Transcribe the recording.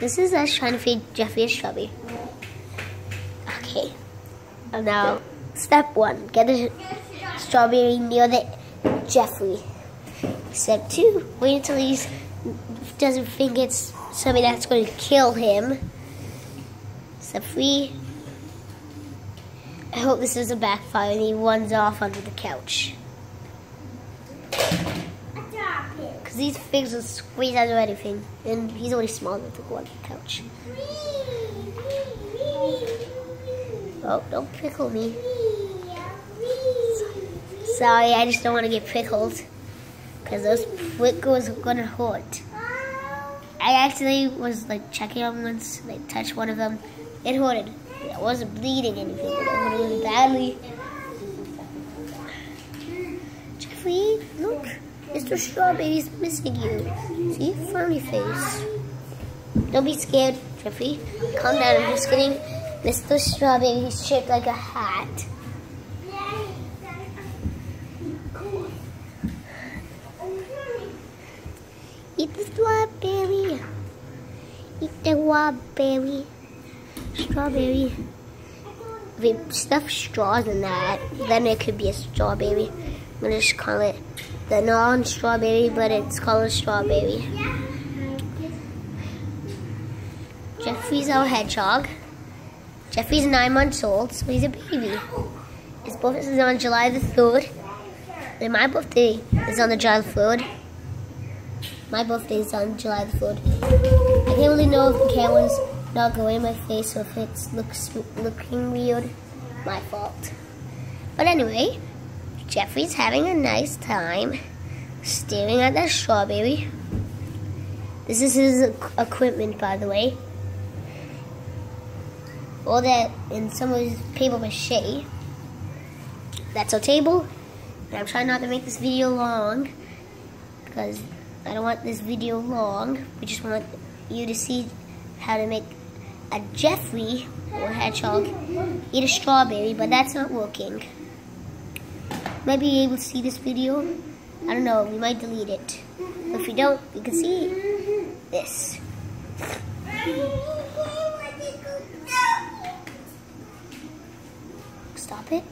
This is us trying to feed Jeffery a strawberry. Okay. And now, step one, get a strawberry near the Jeffery. Step two, wait until he doesn't think it's something that's going to kill him. Step three, I hope this doesn't backfire and he runs off under the couch. Because these things will squeeze out of anything. And he's only small enough to go on the couch. Oh, don't prickle me. Sorry, I just don't want to get prickled. Because those prickles are going to hurt. I actually was like checking on once, like touched one of them. It hurted. I wasn't bleeding anything, but it hurted really badly. Jeffery, look. Mr. Strawberry's missing you. See? Frowny face. Don't be scared, Jeffery. Calm down, I'm just kidding. Mr. Strawberry, he's shaped like a hat. Eat the strawberry. Eat the strawberry. Strawberry. We stuff straws in that, then it could be a strawberry. I'm gonna just call it the non-strawberry, but it's called a strawberry. Jeffery's our hedgehog. Jeffery's nine months old, so he's a baby. His birthday is on July the 3rd. And my birthday is on the July the 3rd. My birthday is on July the 3rd. I can't really know if the camera's not going in my face or if it looks looking weird. My fault. But anyway, Jeffery's having a nice time staring at that strawberry. This is his equipment, by the way. All that in some of his paper mache. That's our table. And I'm trying not to make this video long because I don't want this video long. We just want you to see how to make a Jeffery or hedgehog eat a strawberry, but that's not working might be able to see this video. I don't know, we might delete it. But if we don't, you can see this. Stop it.